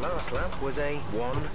Last lap was a 1